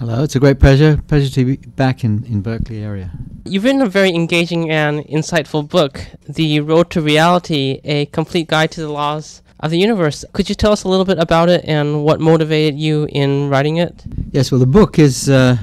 Hello, it's a great pleasure. Pleasure to be back in, in Berkeley area. You've written a very engaging and insightful book, The Road to Reality, a complete guide to the laws of the universe. Could you tell us a little bit about it and what motivated you in writing it? Yes, well, the book is uh,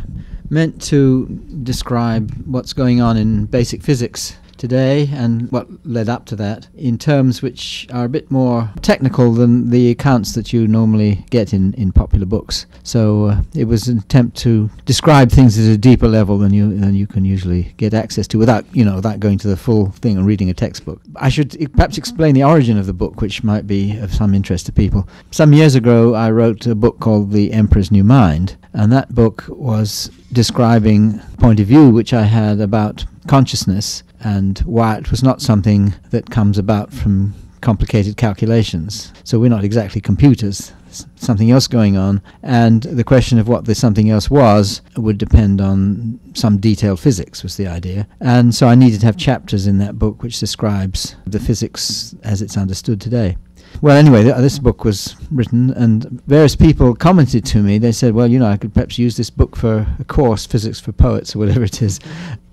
meant to describe what's going on in basic physics today and what led up to that in terms which are a bit more technical than the accounts that you normally get in, in popular books. So uh, it was an attempt to describe things at a deeper level than you than you can usually get access to without you know without going to the full thing and reading a textbook. I should perhaps explain the origin of the book, which might be of some interest to people. Some years ago, I wrote a book called The Emperor's New Mind, and that book was describing point of view which I had about consciousness and why it was not something that comes about from complicated calculations. So we're not exactly computers, something else going on, and the question of what the something else was would depend on some detailed physics, was the idea. And so I needed to have chapters in that book which describes the physics as it's understood today. Well, anyway, th- this book was written, and various people commented to me. They said, "Well, you know, I could perhaps use this book for a course, physics for poets, or whatever it is,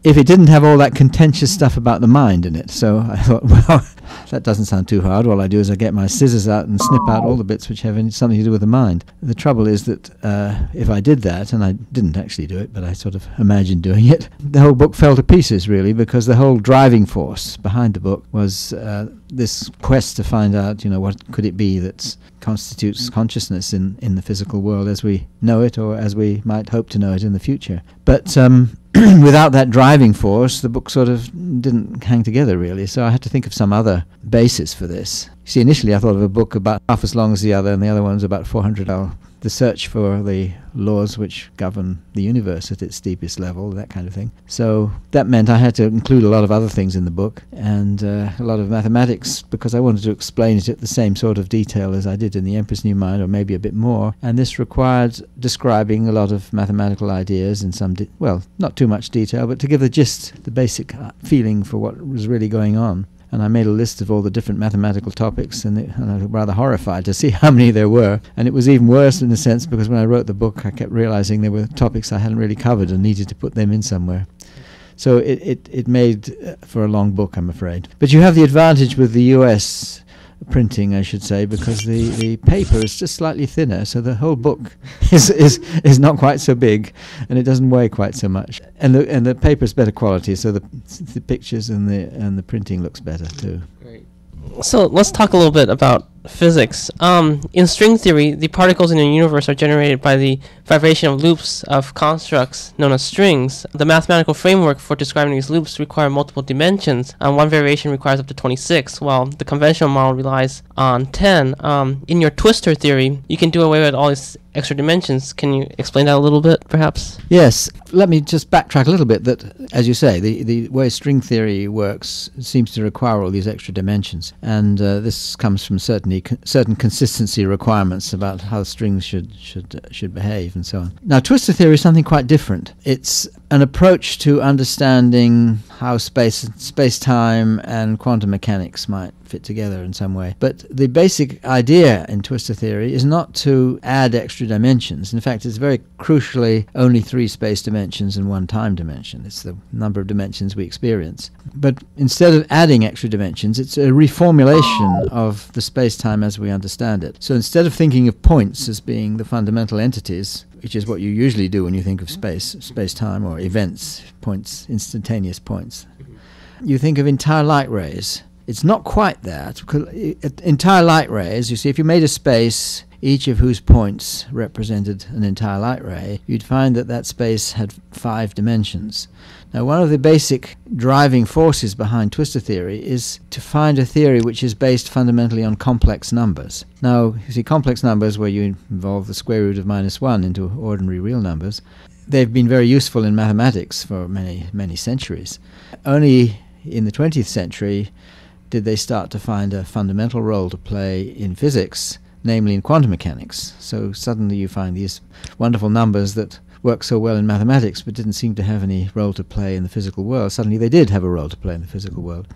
if it didn't have all that contentious stuff about the mind in it." So I thought, well, that doesn't sound too hard. All I do is I get my scissors out and snip out all the bits which have something to do with the mind. The trouble is that uh, if I did that, and I didn't actually do it, but I sort of imagined doing it, the whole book fell to pieces, really, because the whole driving force behind the book was uh, this quest to find out, you know, what could it be that constitutes consciousness in, in the physical world as we know it or as we might hope to know it in the future. But um, without that driving force, the book sort of didn't hang together really. So I had to think of some other basis for this. See, initially I thought of a book about half as long as the other, and the other one's about 400 the search for the laws which govern the universe at its deepest level, that kind of thing. So that meant I had to include a lot of other things in the book and uh, a lot of mathematics because I wanted to explain it at the same sort of detail as I did in The Emperor's New Mind, or maybe a bit more. And this required describing a lot of mathematical ideas in some, well, not too much detail, but to give the gist, the basic uh, feeling for what was really going on and I made a list of all the different mathematical topics, and, it, and, I was rather horrified to see how many there were. And it was even worse in a sense because when I wrote the book, I kept realizing there were topics I hadn't really covered and needed to put them in somewhere. So it, it, it made uh, for a long book, I'm afraid. But you have the advantage with the US printing, I should say, because the, the paper is just slightly thinner, so the whole book is, is is not quite so big, and it doesn't weigh quite so much. And the and the paper is better quality, so the the pictures and the and the printing looks better too. Great. So let's talk a little bit about physics. Um, in string theory, the particles in the universe are generated by the vibration of loops of constructs known as strings. The mathematical framework for describing these loops require multiple dimensions, and one variation requires up to 26, while the conventional model relies on 10. Um, in your twistor theory, you can do away with all these extra dimensions. Can you explain that a little bit, perhaps? Yes. Let me just backtrack a little bit. That, as you say, the, the way string theory works seems to require all these extra dimensions, and uh, this comes from certain certain consistency requirements about how strings should should uh, should behave and so on. Now, twistor theory is something quite different. It's an approach to understanding how space space time and quantum mechanics might fit together in some way. But the basic idea in twistor theory is not to add extra dimensions. In fact, it's very crucially only three space dimensions and one time dimension. It's the number of dimensions we experience. But instead of adding extra dimensions, it's a reformulation of the space time as we understand it. So instead of thinking of points as being the fundamental entities, which is what you usually do when you think of space, space time, or events, points, instantaneous points. You think of entire light rays. It's not quite that. Entire light rays, you see, if you made a space each of whose points represented an entire light ray, you'd find that that space had five dimensions. Now, one of the basic driving forces behind twistor theory is to find a theory which is based fundamentally on complex numbers. Now, you see, complex numbers where you involve the square root of minus 1 into ordinary real numbers, they've been very useful in mathematics for many, many centuries. Only in the 20th century did they start to find a fundamental role to play in physics namely in quantum mechanics. So suddenly you find these wonderful numbers that work so well in mathematics but didn't seem to have any role to play in the physical world. Suddenly they did have a role to play in the physical world.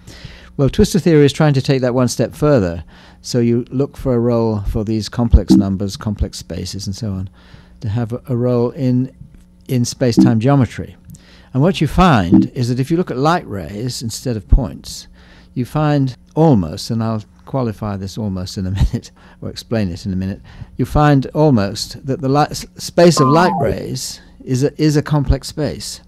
Well, twistor theory is trying to take that one step further. So you look for a role for these complex numbers, complex spaces, and so on, to have a, a role in in space time geometry. And what you find is that if you look at light rays instead of points, you find almost, and I'll qualify this almost in a minute, or explain it in a minute, you find almost that the light, space of light rays is a, is a complex space.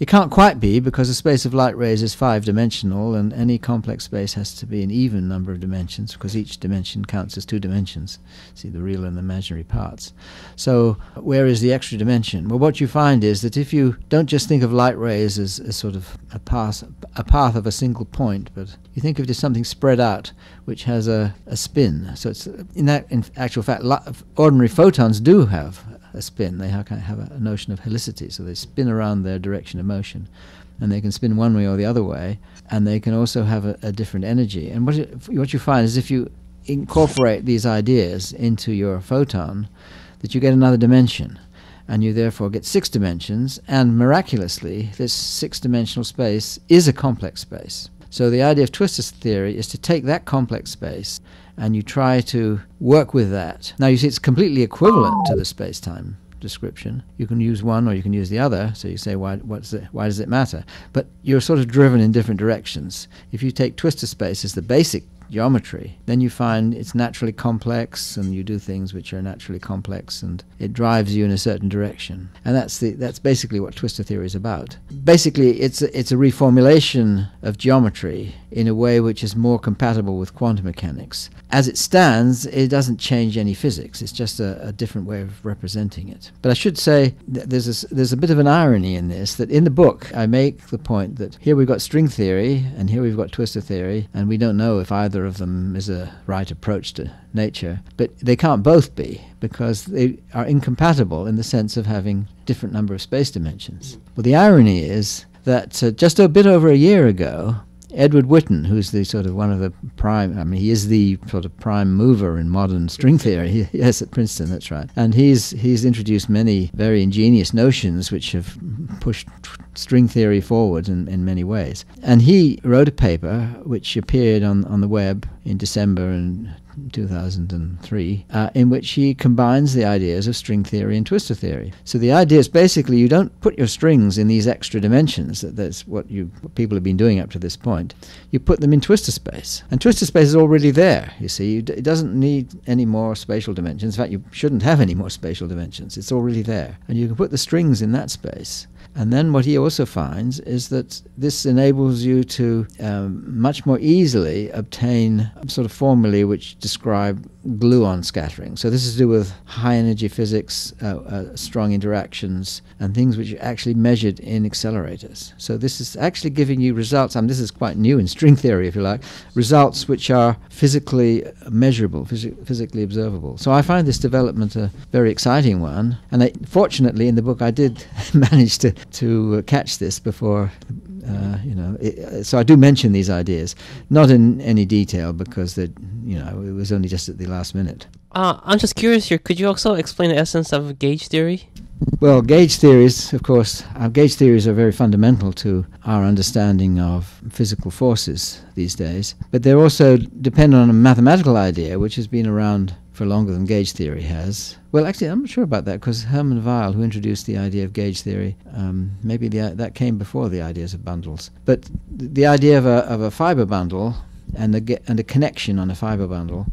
It can't quite be because the space of light rays is five dimensional, and any complex space has to be an even number of dimensions because each dimension counts as two dimensions. See the real and the imaginary parts. So, where is the extra dimension? Well, what you find is that if you don't just think of light rays as, as sort of a path, a path of a single point, but you think of it as something spread out which has a, a spin. So, it's in that, in actual fact, ordinary photons do have a spin. They have, have a, a notion of helicity, so they spin around their direction of motion and they can spin one way or the other way, and they can also have a, a different energy. And what, it, what you find is if you incorporate these ideas into your photon, that you get another dimension, and you therefore get six dimensions, and miraculously, this six dimensional space is a complex space. So the idea of twistor theory is to take that complex space and you try to work with that. Now, you see, it's completely equivalent to the space time description. You can use one or you can use the other. So you say, why, why does it matter? But you're sort of driven in different directions. If you take twistor space as the basic geometry, then you find it's naturally complex and you do things which are naturally complex and it drives you in a certain direction. And that's the that's basically what twistor theory is about. Basically it's a, it's a reformulation of geometry in a way which is more compatible with quantum mechanics. As it stands, it doesn't change any physics. It's just a, a different way of representing it. But I should say there's a, there's a bit of an irony in this that in the book I make the point that here we've got string theory and here we've got twistor theory and we don't know if either of them is a right approach to nature. But they can't both be because they are incompatible in the sense of having different number of space dimensions. Well, the irony is that uh, just a bit over a year ago, Edward Witten, who's the sort of one of the prime, I mean, he is the sort of prime mover in modern string theory. yes, at Princeton, that's right. And he's he's introduced many very ingenious notions which have pushed string theory forward in, in many ways. And he wrote a paper which appeared on, on the web in December and 2003, uh, in which he combines the ideas of string theory and twistor theory. So the idea is basically you don't put your strings in these extra dimensions. That, that's what you what people have been doing up to this point. You put them in twistor space, and twistor space is already there. You see, it doesn't need any more spatial dimensions. In fact, you shouldn't have any more spatial dimensions. It's already there, and you can put the strings in that space. And then what he also finds is that this enables you to um, much more easily obtain sort of formulae which describe gluon scattering. So this is to do with high energy physics, uh, uh, strong interactions, and things which are actually measured in accelerators. So this is actually giving you results, I and this is quite new in string theory, if you like, results which are physically measurable, phys- physically observable. So I find this development a very exciting one, and I, fortunately in the book I did manage to to catch this before uh, you know, it, uh, so I do mention these ideas, not in any detail because that you know it was only just at the last minute. Uh, I'm just curious here. Could you also explain the essence of gauge theory? Well, gauge theories, of course, uh, gauge theories are very fundamental to our understanding of physical forces these days. But they also depend on a mathematical idea which has been around for longer than gauge theory has. Well, actually, I'm not sure about that because Hermann Weyl, who introduced the idea of gauge theory, um, maybe the, that came before the ideas of bundles. But the idea of a, of a fiber bundle and a, and a connection on a fiber bundle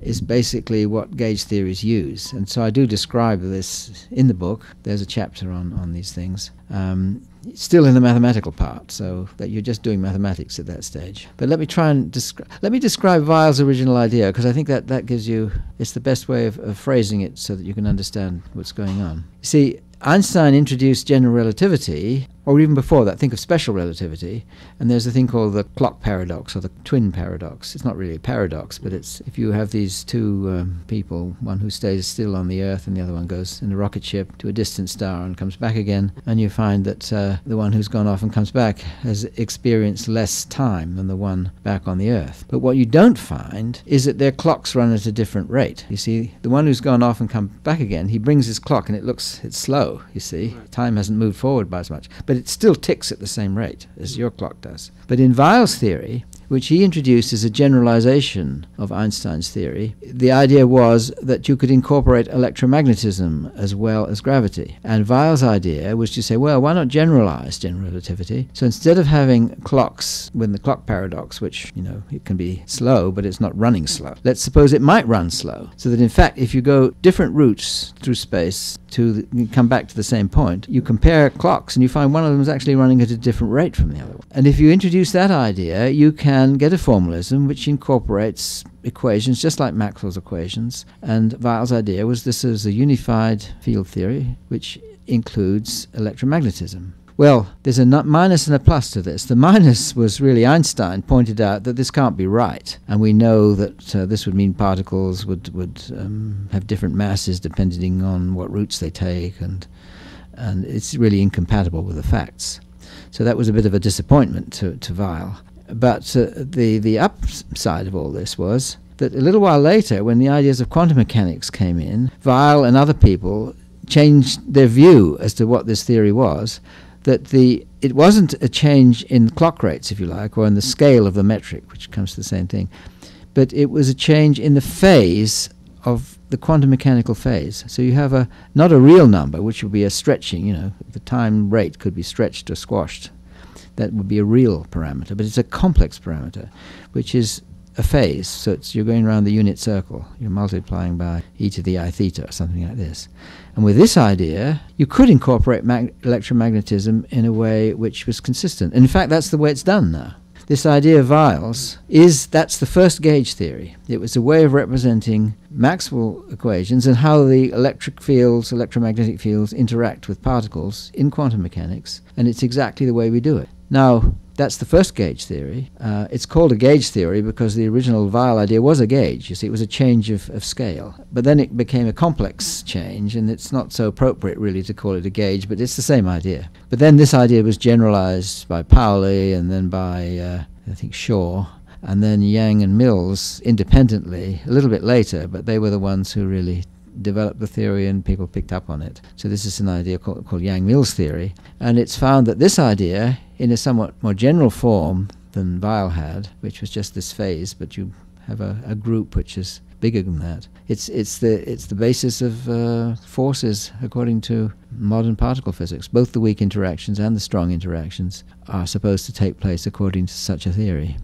is basically what gauge theories use. And so I do describe this in the book. There's a chapter on, on these things. Um, still in the mathematical part, so that you're just doing mathematics at that stage. But let me try and describe. Let me describe Weyl's original idea because I think that that gives you it's the best way of, of phrasing it so that you can understand what's going on. See, Einstein introduced general relativity or even before that, think of special relativity, and there's a thing called the clock paradox or the twin paradox. It's not really a paradox, but it's if you have these two um, people, one who stays still on the Earth and the other one goes in a rocket ship to a distant star and comes back again, and you find that uh, the one who's gone off and comes back has experienced less time than the one back on the Earth. But what you don't find is that their clocks run at a different rate. You see, the one who's gone off and come back again, he brings his clock and it looks it's slow. You see, time hasn't moved forward by as much. But but it still ticks at the same rate as your clock does. But in Weyl's theory, which he introduced as a generalization of Einstein's theory. The idea was that you could incorporate electromagnetism as well as gravity. And Weyl's idea was to say, well, why not generalize general relativity? So instead of having clocks with the clock paradox, which, you know, it can be slow, but it's not running slow, let's suppose it might run slow. So that in fact, if you go different routes through space to the, come back to the same point, you compare clocks and you find one of them is actually running at a different rate from the other one. And if you introduce that idea, you can get a formalism which incorporates equations just like Maxwell's equations. And Weyl's idea was this is a unified field theory which includes electromagnetism. Well, there's a minus and a plus to this. The minus was really Einstein pointed out that this can't be right, and we know that uh, this would mean particles would would um, have different masses depending on what routes they take, and and it's really incompatible with the facts. So that was a bit of a disappointment to to Weyl. But uh, the the upside of all this was that a little while later, when the ideas of quantum mechanics came in, Weyl and other people changed their view as to what this theory was that the it wasn't a change in clock rates, if you like, or in the scale of the metric, which comes to the same thing, but it was a change in the phase of the quantum mechanical phase. So you have a not a real number, which would be a stretching. You know, the time rate could be stretched or squashed. That would be a real parameter, but it's a complex parameter, which is a phase. So you're going around the unit circle. You're multiplying by e to the i theta or something like this. And with this idea, you could incorporate mag- electromagnetism in a way which was consistent. And in fact, that's the way it's done now. This idea of Weyl's is that's the first gauge theory. It was a way of representing Maxwell equations and how the electric fields, electromagnetic fields interact with particles in quantum mechanics, and it's exactly the way we do it. Now, that's the first gauge theory. Uh, it's called a gauge theory because the original Weyl idea was a gauge. You see, it was a change of, of scale. But then it became a complex change, and it's not so appropriate really to call it a gauge, but it's the same idea. But then this idea was generalized by Pauli and then by, uh, I think, Shaw. and then Yang and Mills independently a little bit later, but they were the ones who really developed the theory and people picked up on it. So this is an idea called, called Yang-Mills theory, and it's found that this idea, in a somewhat more general form than Weyl had, which was just this phase, but you have a, a group which is bigger than that. It's it's the it's the basis of uh, forces according to modern particle physics. Both the weak interactions and the strong interactions are supposed to take place according to such a theory.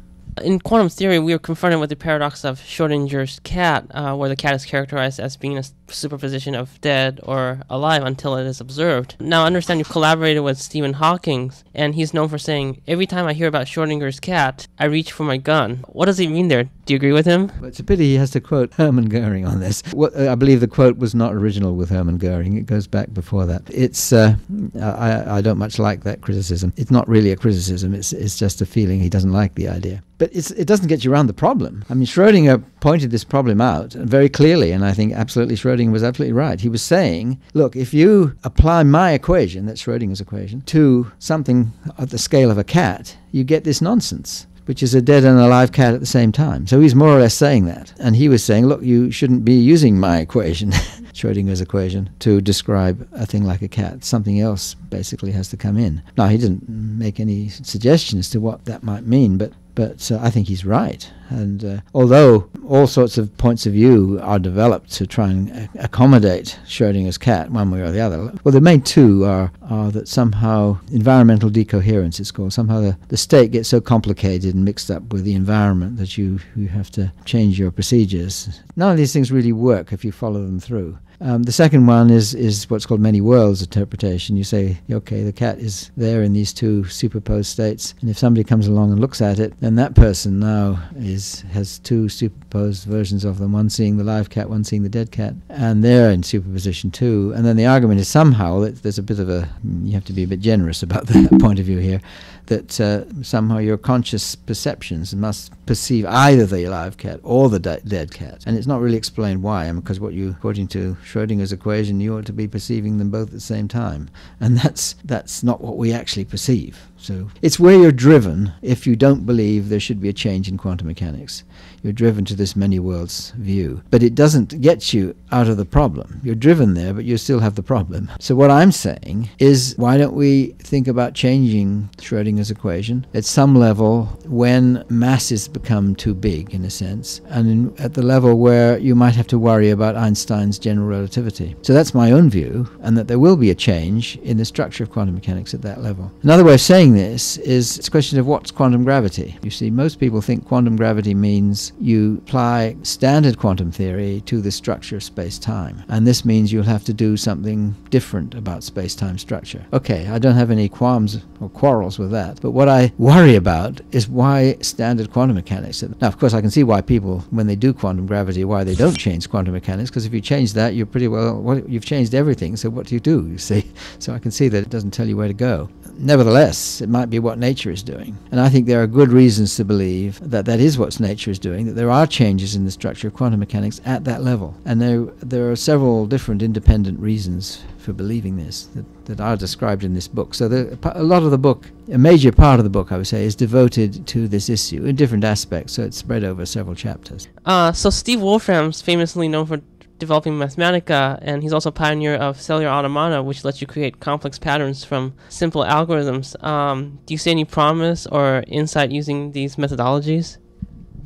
In quantum theory, we are confronted with the paradox of Schrodinger's cat, uh, where the cat is characterized as being a superposition of dead or alive until it is observed. Now, I understand you've collaborated with Stephen Hawking, and he's known for saying, Every time I hear about Schrodinger's cat, I reach for my gun. What does he mean there? Do you agree with him? Well, it's a pity he has to quote Hermann Goering on this. What, uh, I believe the quote was not original with Hermann Goering, it goes back before that. It's, uh, I, I don't much like that criticism. It's not really a criticism, it's, it's just a feeling he doesn't like the idea. But it doesn't get you around the problem. I mean, Schrodinger pointed this problem out very clearly, and I think absolutely Schrodinger was absolutely right. He was saying, look, if you apply my equation, that's Schrodinger's equation, to something at the scale of a cat, you get this nonsense which is a dead and alive cat at the same time. So he's more or less saying that. And he was saying, look, you shouldn't be using my equation, Schrodinger's equation, to describe a thing like a cat. Something else basically has to come in. Now, he didn't make any suggestions as to what that might mean, but but uh, I think he's right. And uh, although all sorts of points of view are developed to try and accommodate Schrodinger's cat one way or the other, well, the main two are, are that somehow environmental decoherence, it's called, somehow the, the state gets so complicated and mixed up with the environment that you, you have to change your procedures. None of these things really work if you follow them through. Um, the second one is, is what's called many worlds interpretation. You say, okay, the cat is there in these two superposed states, and if somebody comes along and looks at it, then that person now is has two superposed versions of them, one seeing the live cat, one seeing the dead cat, and they're in superposition too. And then the argument is somehow that there's a bit of a, you have to be a bit generous about that point of view here, that uh, somehow your conscious perceptions must perceive either the alive cat or the de- dead cat. And it's not really explained why, I mean, because what you, according to Schrodinger's equation, you ought to be perceiving them both at the same time. And that's, that's not what we actually perceive. So it's where you're driven if you don't believe there should be a change in quantum mechanics. You're driven to this many worlds view. But it doesn't get you out of the problem. You're driven there, but you still have the problem. So what I'm saying is why don't we think about changing Schrodinger's equation at some level when masses become too big, in a sense, and in, at the level where you might have to worry about Einstein's general relativity. So that's my own view, and that there will be a change in the structure of quantum mechanics at that level. Another way of saying this is it's a question of what's quantum gravity. You see, most people think quantum gravity means you apply standard quantum theory to the structure of space-time. And this means you'll have to do something different about space-time structure. Okay, I don't have any qualms or quarrels with that. But what I worry about is why standard quantum mechanics. Now, of course, I can see why people, when they do quantum gravity, why they don't change quantum mechanics, because if you change that, you're pretty well, well, you've changed everything. So what do you do, you see? So I can see that it doesn't tell you where to go. Nevertheless, it might be what nature is doing. And I think there are good reasons to believe that that is what nature is doing, that there are changes in the structure of quantum mechanics at that level. And there, there are several different independent reasons for believing this that, that are described in this book. So the, a lot of the book, a major part of the book, I would say, is devoted to this issue in different aspects. So it's spread over several chapters. Uh, so Steve Wolfram's famously known for developing Mathematica, and he's also a pioneer of cellular automata, which lets you create complex patterns from simple algorithms. Um, do you see any promise or insight using these methodologies?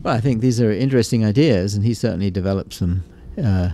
Well, I think these are interesting ideas, and he certainly develops them uh,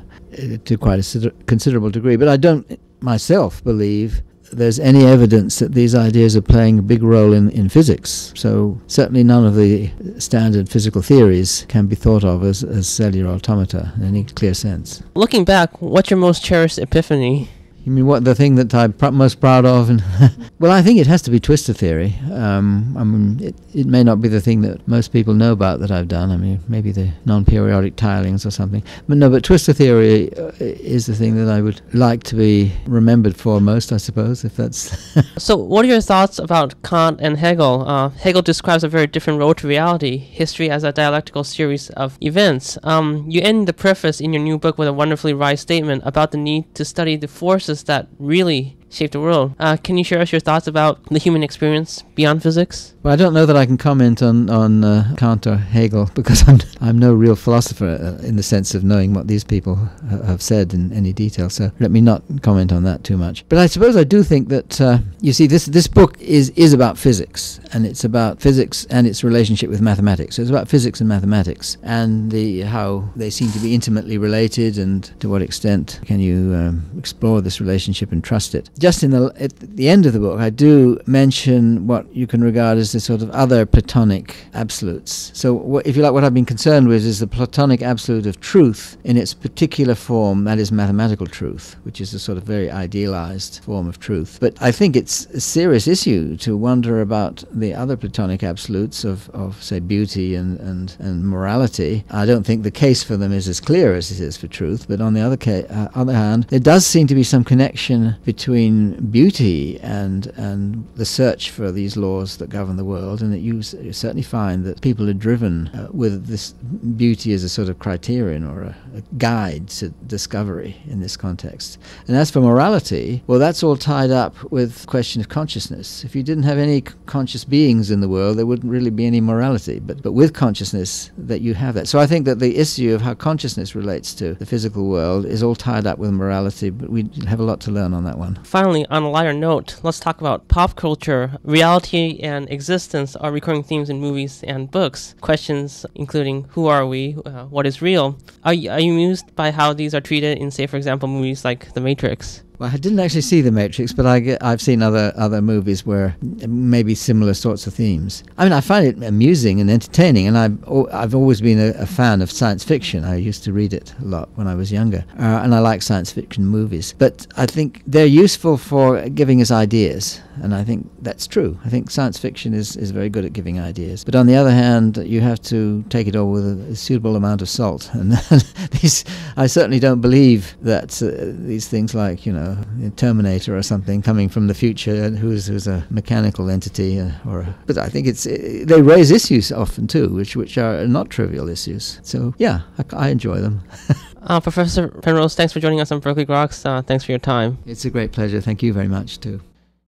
to quite a considerable degree. But I don't myself believe there's any evidence that these ideas are playing a big role in, in physics. So certainly none of the standard physical theories can be thought of as, as cellular automata in any clear sense. Looking back, what's your most cherished epiphany? You mean what the thing that I'm pr- most proud of? And well, I think it has to be Twistor theory. Um, I mean, it, it may not be the thing that most people know about that I've done. I mean, maybe the non-periodic tilings or something. But no, but Twistor theory uh, is the thing that I would like to be remembered for most, I suppose, if that's. so, what are your thoughts about Kant and Hegel? Uh, Hegel describes a very different road to reality: history as a dialectical series of events. Um, you end the preface in your new book with a wonderfully wise statement about the need to study the forces that really shape the world. Uh, can you share us your thoughts about the human experience beyond physics? Well, I don't know that I can comment on on uh, Kant or Hegel because I'm I'm no real philosopher uh, in the sense of knowing what these people ha- have said in any detail. So let me not comment on that too much. But I suppose I do think that uh, you see this this book is is about physics and it's about physics and its relationship with mathematics. So it's about physics and mathematics and the how they seem to be intimately related and to what extent can you um, explore this relationship and trust it just in the at the end of the book, I do mention what you can regard as the sort of other Platonic absolutes. So, if you like, what I've been concerned with is the Platonic absolute of truth in its particular form, that is mathematical truth, which is a sort of very idealized form of truth. But I think it's a serious issue to wonder about the other Platonic absolutes of, of say, beauty and, and, and morality. I don't think the case for them is as clear as it is for truth, but on the other, ca- uh, other hand, there does seem to be some connection between between beauty and and the search for these laws that govern the world, and that you, you certainly find that people are driven uh, with this beauty as a sort of criterion or a, a, guide to discovery in this context. And as for morality, well, that's all tied up with the question of consciousness. If you didn't have any conscious beings in the world, there wouldn't really be any morality. But but with consciousness, that you have that. So I think that the issue of how consciousness relates to the physical world is all tied up with morality. But we have a lot to learn on that one finally, on a lighter note, let's talk about pop culture. Reality and existence are recurring themes in movies and books. Questions including who are we, uh, what is real. Are you, are you amused by how these are treated in, say, for example, movies like The Matrix? Well, I didn't actually see The Matrix, but I I've seen other other movies where maybe similar sorts of themes. I mean, I find it amusing and entertaining, and I've I've always been a, a fan of science fiction. I used to read it a lot when I was younger, uh, and I like science fiction movies. But I think they're useful for giving us ideas and I think that's true. I think science fiction is, is very good at giving ideas. But on the other hand, you have to take it all with a, a suitable amount of salt. And these, I certainly don't believe that uh, these things like, you know, Terminator or something coming from the future, who's, who's a mechanical entity, uh, or a, but I think it's uh, they raise issues often too, which which are not trivial issues. So yeah, I, I enjoy them. uh, Professor Penrose, thanks for joining us on Berkeley Groks. Uh, thanks for your time. It's a great pleasure. Thank you very much too.